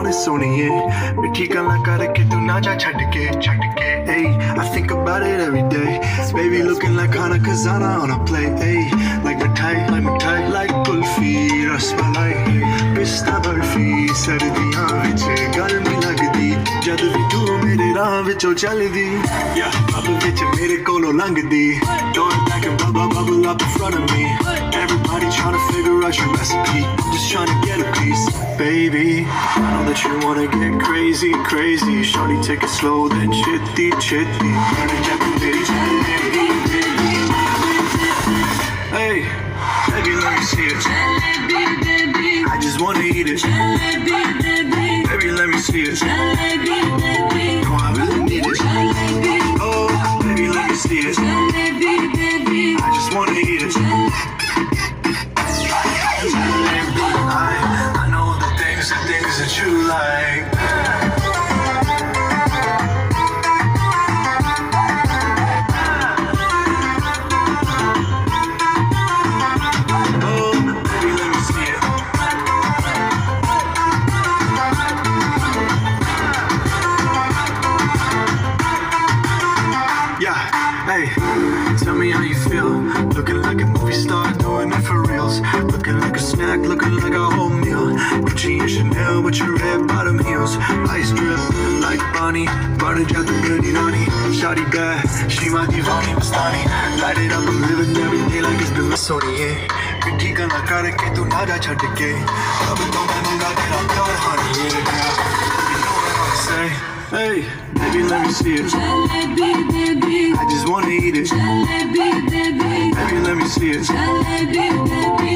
ਮੈਂ ਸੋਣੀਏ ਮਿੱਠੀ ਗੱਲਾਂ ਕਰਕੇ ਤੂੰ ਨਾ ਜਾ ਛੱਡ ਕੇ ਛੱਡ ਕੇ hey I think about it every day baby looking like Hana Kazana on a play hey like mithai like mithai like kulfi rasmalai pista barfi ਸਰਦੀਆਂ ਵਿੱਚ ਗਰਮੀ ਲੱਗਦੀ ਜਦ ਵੀ ਤੂੰ ਮੇਰੇ ਰਾਹ ਵਿੱਚੋਂ ਚੱਲਦੀ yeah ਅੱਬ ਵਿੱਚ ਮੇਰੇ ਕੋਲੋਂ ਲੰਘਦੀ going back and bubble bubble up in front of me everybody trying to figure out your recipe just trying to get a piece baby I know that you wanna get crazy crazy shorty take it slow then chitty chitty Hey, baby, let me see it. I just wanna eat it. Baby, let me see it. No, I really Tell me how you feel. Looking like a movie star, doing it for reals. Looking like a snack, looking like a whole meal. Gucci and Chanel with your red bottom heels. Ice drip like Bonnie. Barter drop the dirty naughty. Shotty bad, she my divani Bastani. Light it up, I'm living every day like it's been my sorry. Yeah. Pretty ka ke tu na ja ke. Hey, baby, let me see it. I just wanna eat it. Baby, let me see it. No, I really need it.